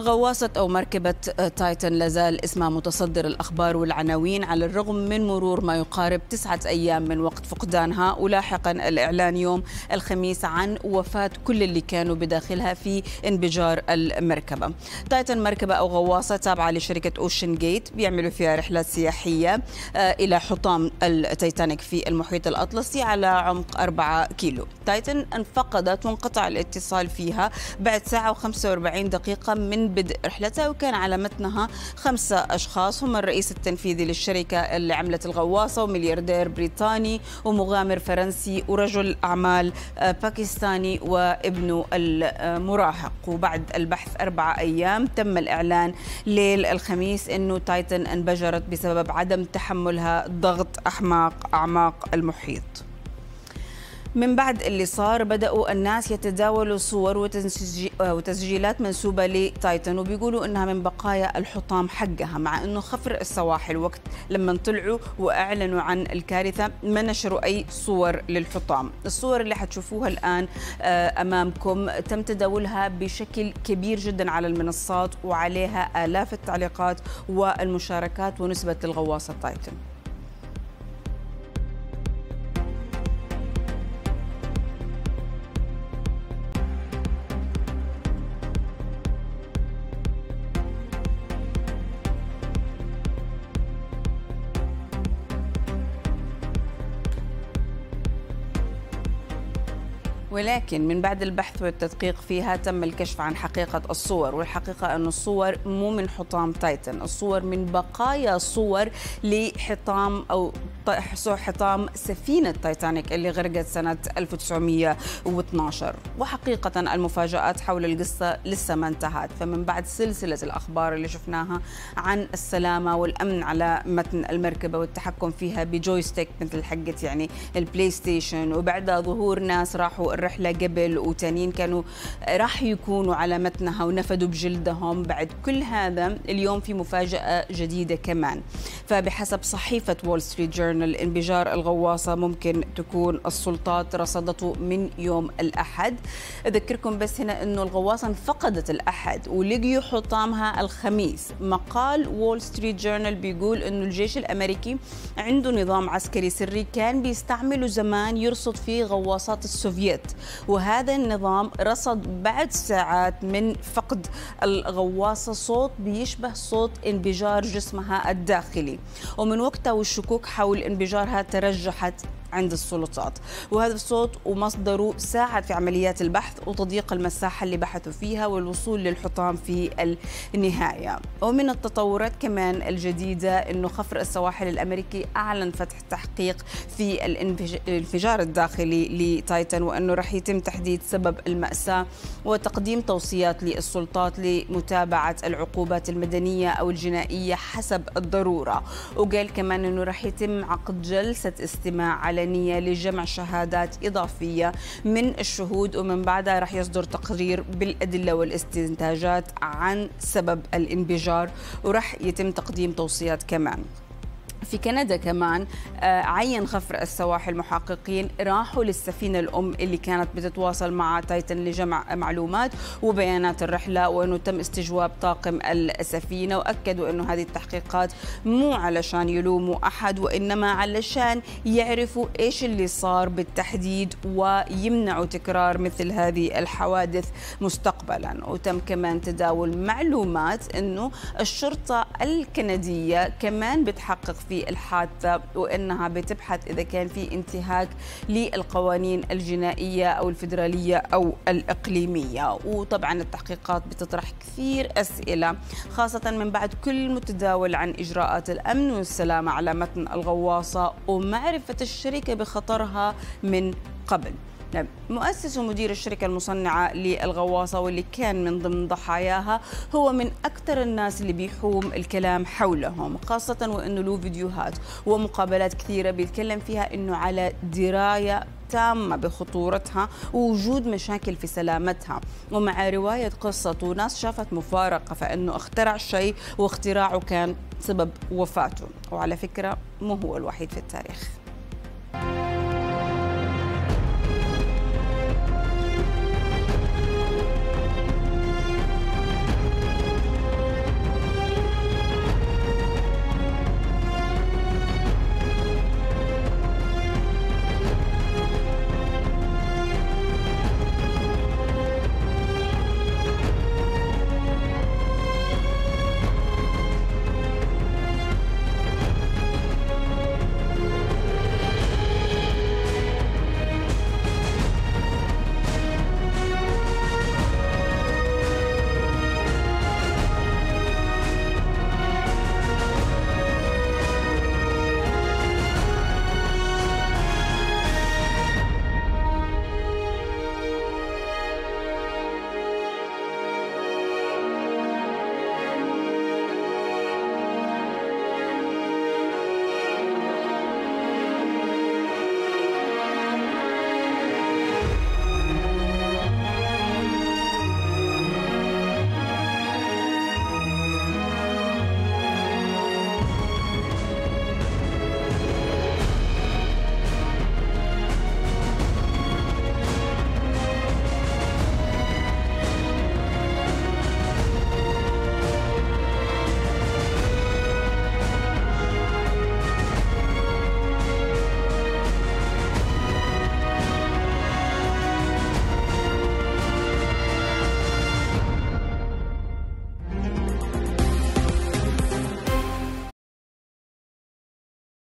غواصة أو مركبة تايتن لازال اسمها متصدر الأخبار والعناوين على الرغم من مرور ما يقارب تسعة أيام من وقت فقدانها. ولاحقا الإعلان يوم الخميس عن وفاة كل اللي كانوا بداخلها في انفجار المركبة. تايتن مركبة أو غواصة تابعة لشركة OceanGate بيعملوا فيها رحلات سياحية إلى حطام التيتانيك في المحيط الأطلسي على عمق 4 كيلو. تايتن انفقدت وانقطع الاتصال فيها بعد ساعة و45 دقيقة من بدء رحلتها وكان على متنها خمسة أشخاص. هم الرئيس التنفيذي للشركة اللي عملت الغواصة وملياردير بريطاني ومغامر فرنسي ورجل أعمال باكستاني وابنه المراهق. وبعد البحث أربعة أيام تم الإعلان ليل الخميس أنه تايتن انفجرت بسبب عدم تحملها ضغط أحماق أعماق المحيط. من بعد اللي صار بدأوا الناس يتداولوا صور وتسجيلات منسوبة لتايتن وبيقولوا إنها من بقايا الحطام حقها مع إنه خفر السواحل وقت لما طلعوا وأعلنوا عن الكارثة ما نشروا أي صور للحطام. الصور اللي حتشوفوها الآن أمامكم تم تداولها بشكل كبير جدا على المنصات وعليها آلاف التعليقات والمشاركات ونسبة الغواصة تايتن. ولكن من بعد البحث والتدقيق فيها تم الكشف عن حقيقة الصور والحقيقة أن الصور مو من حطام تايتن الصور من بقايا صور لحطام أو حطام سفينة تايتانيك اللي غرقت سنة 1912 وحقيقة المفاجآت حول القصة لسه ما انتهت. فمن بعد سلسلة الأخبار اللي شفناها عن السلامة والأمن على متن المركبة والتحكم فيها ب joystick مثل حقت يعني البلاي ستيشن وبعدها ظهور ناس راحوا الرحلة قبل وتانيين كانوا راح يكونوا على متنها ونفدوا بجلدهم. بعد كل هذا اليوم في مفاجأة جديدة كمان. فبحسب صحيفة وول ستريت جورنال انفجار الغواصة ممكن تكون السلطات رصدته من يوم الأحد. أذكركم بس هنا أنه الغواصة انفقدت الأحد ولقيوا حطامها الخميس. مقال وول ستريت جورنال بيقول أنه الجيش الأمريكي عنده نظام عسكري سري كان بيستعمله زمان يرصد فيه غواصات السوفييت. وهذا النظام رصد بعد ساعات من فقد الغواصة. صوت بيشبه صوت انفجار جسمها الداخلي. ومن وقتها والشكوك حول انفجارها ترجحت عند السلطات. وهذا الصوت ومصدره ساعد في عمليات البحث وتضييق المساحة اللي بحثوا فيها والوصول للحطام في النهاية. ومن التطورات كمان الجديدة أنه خفر السواحل الأمريكي أعلن فتح تحقيق في الانفجار الداخلي لتايتن وأنه رح يتم تحديد سبب المأساة وتقديم توصيات للسلطات لمتابعة العقوبات المدنية أو الجنائية حسب الضرورة. وقال كمان أنه رح يتم عقد جلسة استماع على علنية لجمع شهادات إضافية من الشهود ومن بعدها رح يصدر تقرير بالأدلة والاستنتاجات عن سبب الانفجار ورح يتم تقديم توصيات كمان. في كندا كمان عين خفر السواحل محققين راحوا للسفينة الأم اللي كانت بتتواصل مع تايتن لجمع معلومات وبيانات الرحلة وأنه تم استجواب طاقم السفينة وأكدوا أنه هذه التحقيقات مو علشان يلوموا أحد وإنما علشان يعرفوا إيش اللي صار بالتحديد ويمنعوا تكرار مثل هذه الحوادث مستقبلا. وتم كمان تداول معلومات أنه الشرطة الكندية كمان بتحقق في الحادثة وأنها بتبحث إذا كان في انتهاك للقوانين الجنائية أو الفيدرالية أو الإقليمية. وطبعا التحقيقات بتطرح كثير أسئلة خاصة من بعد كل متداول عن إجراءات الأمن والسلامة على متن الغواصة ومعرفة الشركة بخطرها من قبل. نعم. مؤسس ومدير الشركة المصنعة للغواصة واللي كان من ضمن ضحاياها هو من أكثر الناس اللي بيحوم الكلام حولهم خاصة وأنه له فيديوهات ومقابلات كثيرة بيتكلم فيها أنه على دراية تامة بخطورتها ووجود مشاكل في سلامتها. ومع رواية قصة وناس شافت مفارقة فإنه اخترع شيء واختراعه كان سبب وفاته. وعلى فكرة مو هو الوحيد في التاريخ.